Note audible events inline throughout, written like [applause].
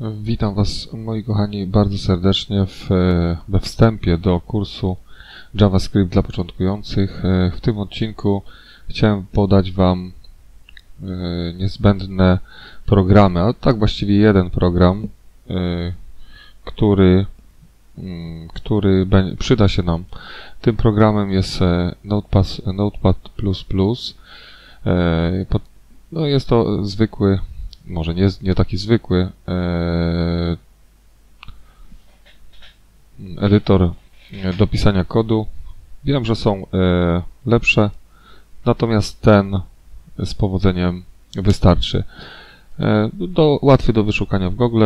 Witam Was, moi kochani, bardzo serdecznie w, e, we wstępie do kursu JavaScript dla początkujących. E, w tym odcinku chciałem podać Wam e, niezbędne programy, a tak właściwie jeden program, który, mm, który przyda się nam. Tym programem jest Notepad, Notepad++. No jest to zwykły może nie, nie taki zwykły e, edytor do pisania kodu. Wiem, że są e, lepsze, natomiast ten z powodzeniem wystarczy. E, do, łatwy do wyszukania w Google.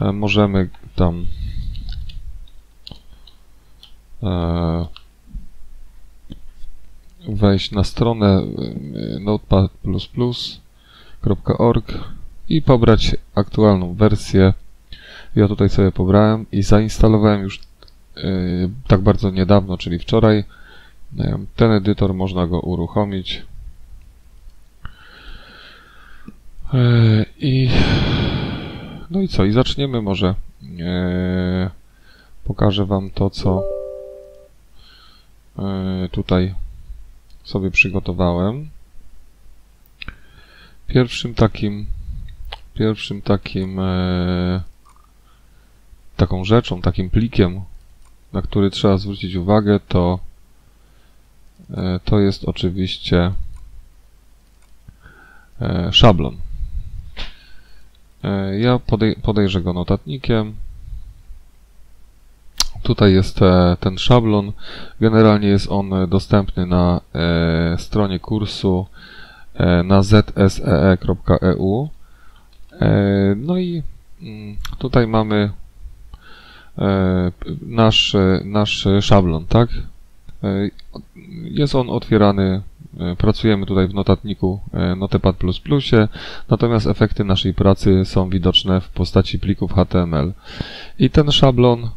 E, możemy tam e, wejść na stronę e, Notepad++ www.org i pobrać aktualną wersję. Ja tutaj sobie pobrałem i zainstalowałem już yy, tak bardzo niedawno, czyli wczoraj. Yy, ten edytor można go uruchomić. Yy, I no i co? I zaczniemy może. Pokażę Wam to, co tutaj sobie przygotowałem. Pierwszym takim, pierwszym takim, e, taką rzeczą, takim plikiem, na który trzeba zwrócić uwagę, to, e, to jest oczywiście e, szablon. E, ja podej podejrzę go notatnikiem. Tutaj jest e, ten szablon. Generalnie jest on dostępny na e, stronie kursu na zsee.eu. E, no i mm, tutaj mamy e, nasz, nasz szablon, tak? Jest on otwierany, pracujemy tutaj w notatniku Notepad++, natomiast efekty naszej pracy są widoczne w postaci plików HTML. I ten szablon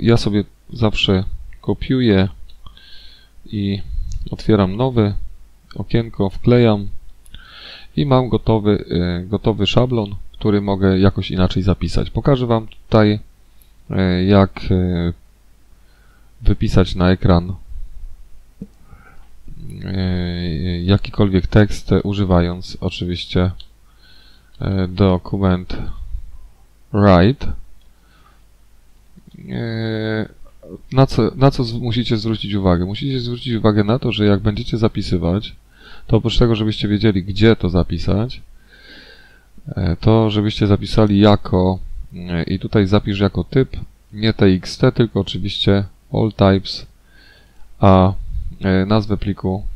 ja sobie zawsze kopiuję i otwieram nowy okienko, wklejam i mam gotowy, e, gotowy szablon, który mogę jakoś inaczej zapisać. Pokażę Wam tutaj, e, jak e, wypisać na ekran jakikolwiek tekst, używając oczywiście dokument write na co, na co musicie zwrócić uwagę? Musicie zwrócić uwagę na to, że jak będziecie zapisywać, to oprócz tego, żebyście wiedzieli, gdzie to zapisać, e, to żebyście zapisali jako e, i tutaj zapisz jako typ nie txt, tylko oczywiście all types, a e, nazwę pliku.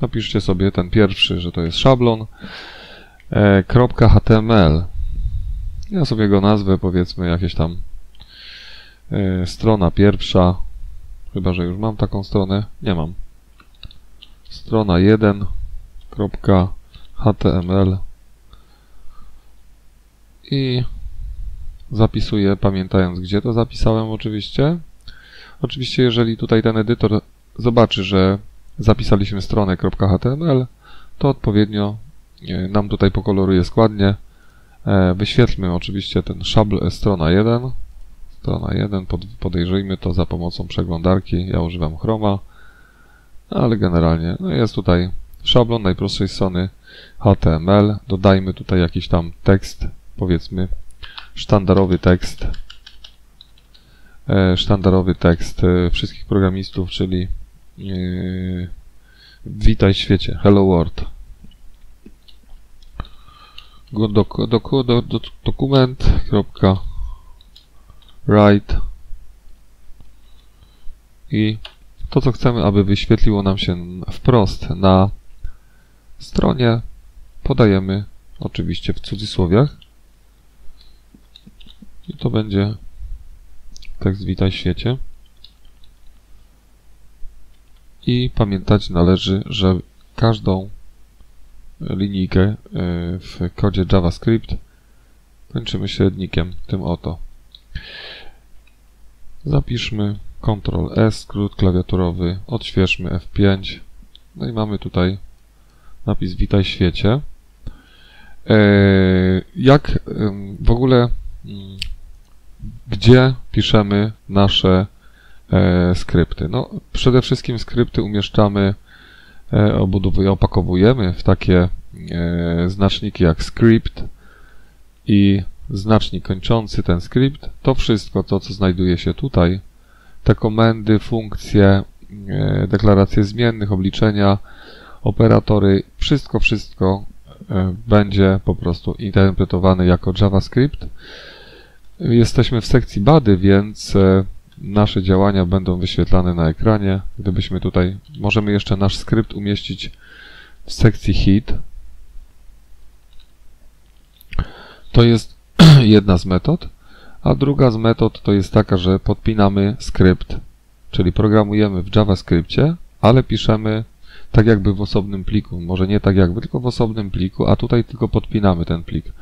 Napiszcie sobie ten pierwszy, że to jest szablon .html ja sobie go nazwę powiedzmy jakieś tam strona pierwsza, chyba że już mam taką stronę, nie mam. Strona 1.html i zapisuję, pamiętając gdzie to zapisałem oczywiście. Oczywiście jeżeli tutaj ten edytor zobaczy, że zapisaliśmy stronę .html, to odpowiednio nam tutaj pokoloruje składnie. E, wyświetlmy oczywiście ten szabl strona 1 Strona 1, podejrzyjmy to za pomocą przeglądarki. Ja używam Chroma, ale generalnie no jest tutaj szablon najprostszej strony HTML. Dodajmy tutaj jakiś tam tekst, powiedzmy sztandarowy tekst. E, sztandarowy tekst e, wszystkich programistów, czyli e, witaj świecie, hello world. Do, do, do, do, dokument, write i to, co chcemy, aby wyświetliło nam się wprost na stronie, podajemy oczywiście w cudzysłowiach. I to będzie tekst Witaj świecie. I pamiętać należy, że każdą linijkę e, w kodzie JavaScript kończymy średnikiem, tym oto. Zapiszmy Ctrl S, skrót klawiaturowy, odświeżmy F5. No i mamy tutaj napis Witaj świecie. Jak w ogóle, mm, gdzie piszemy nasze skrypty? No, przede wszystkim skrypty umieszczamy, obudowujemy, opakowujemy w takie znaczniki jak script i znacznik kończący ten skrypt. To wszystko, to co znajduje się tutaj, te komendy, funkcje, deklaracje zmiennych, obliczenia, operatory, wszystko, wszystko e, będzie po prostu interpretowane jako JavaScript. Jesteśmy w sekcji bady, więc e, nasze działania będą wyświetlane na ekranie. Gdybyśmy tutaj, możemy jeszcze nasz skrypt umieścić w sekcji hit. To jest [clears throat] jedna z metod, a druga z metod to jest taka, że podpinamy skrypt, czyli programujemy w JavaScriptie, ale piszemy tak jakby w osobnym pliku. Może nie tak jakby, tylko w osobnym pliku, a tutaj tylko podpinamy ten plik.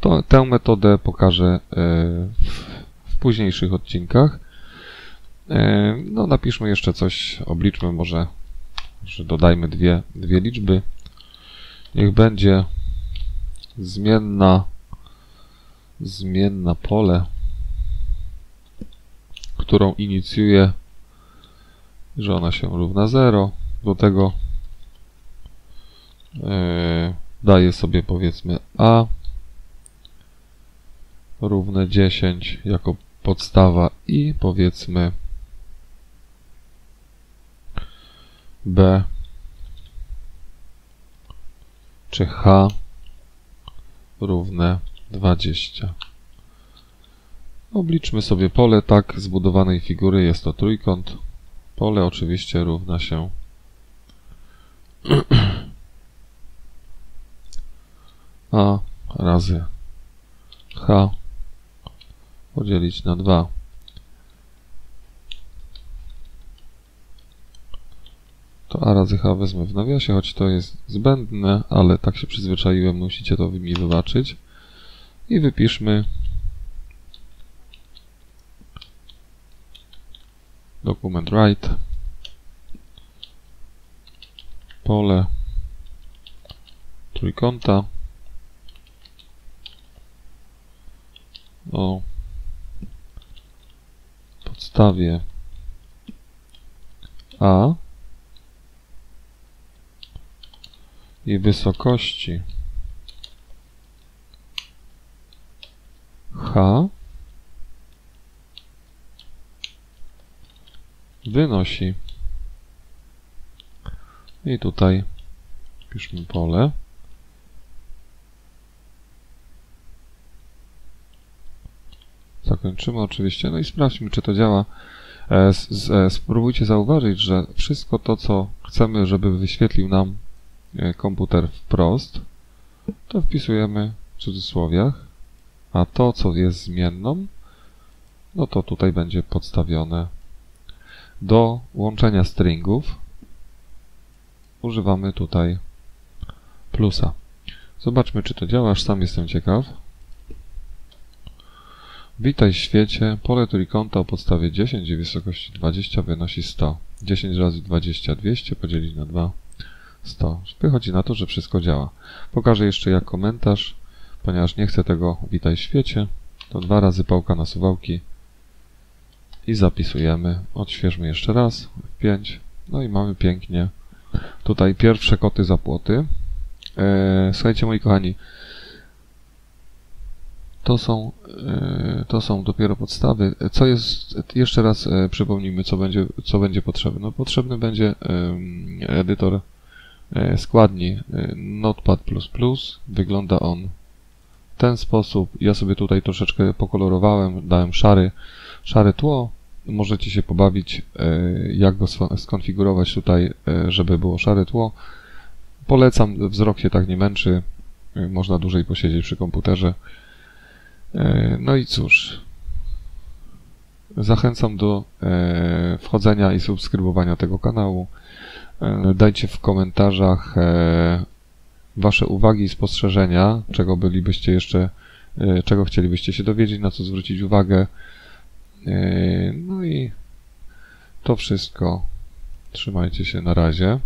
To, tę metodę pokażę e, w, późniejszych odcinkach. E, no, napiszmy jeszcze coś, obliczmy może, że dodajmy dwie, dwie liczby. Niech będzie zmienna, zmienna pole, którą inicjuje, że ona się równa 0. Do tego daję sobie powiedzmy A równe 10 jako podstawa i powiedzmy B czy H równe 20. Obliczmy sobie pole tak zbudowanej figury, jest to trójkąt. Pole oczywiście równa się [clears throat] a razy. H. Podzielić na 2. To a razy h wezmę w nawiasie, choć to jest zbędne, ale tak się przyzwyczaiłem, musicie to mi wybaczyć. I wypiszmy. Dokument write. Pole. Trójkąta o podstawie A i wysokości H wynosi. I tutaj piszmy pole zakończymy oczywiście. No i sprawdźmy, czy to działa. E, e, spróbujcie zauważyć, że wszystko to, co chcemy, żeby wyświetlił nam e, komputer wprost, to wpisujemy w cudzysłowiach, a to, co jest zmienną, no to tutaj będzie podstawione. Do łączenia stringów używamy tutaj plusa. Zobaczmy, czy to działa, aż sam jestem ciekaw. Witaj świecie, pole trójkąta o podstawie 10 i wysokości 20 wynosi 100. 10 razy 20, 200 podzielić na 2, 100. Wychodzi na to, że wszystko działa. Pokażę jeszcze jak komentarz, ponieważ nie chcę tego witaj świecie, to dwa razy pałka na suwałki i zapisujemy. Odświeżmy jeszcze raz, 5. No i mamy pięknie tutaj pierwsze koty za płoty. Eee, słuchajcie moi kochani, to są, e, to są dopiero podstawy. Co jest, jeszcze raz e, przypomnijmy, co będzie, co będzie potrzebne. No, potrzebny będzie edytor e, składni Notepad++. Wygląda on w ten sposób. Ja sobie tutaj troszeczkę pokolorowałem, dałem szary, szare tło. Możecie się pobawić, jak go skonfigurować tutaj, żeby było szare tło. Polecam, wzrok się tak nie męczy. Można dłużej posiedzieć przy komputerze. E, no i cóż, zachęcam do e, wchodzenia i subskrybowania tego kanału. E, dajcie w komentarzach Wasze uwagi i spostrzeżenia, czego bylibyście jeszcze, czego chcielibyście się dowiedzieć, na co zwrócić uwagę. No i to wszystko. Trzymajcie się na razie.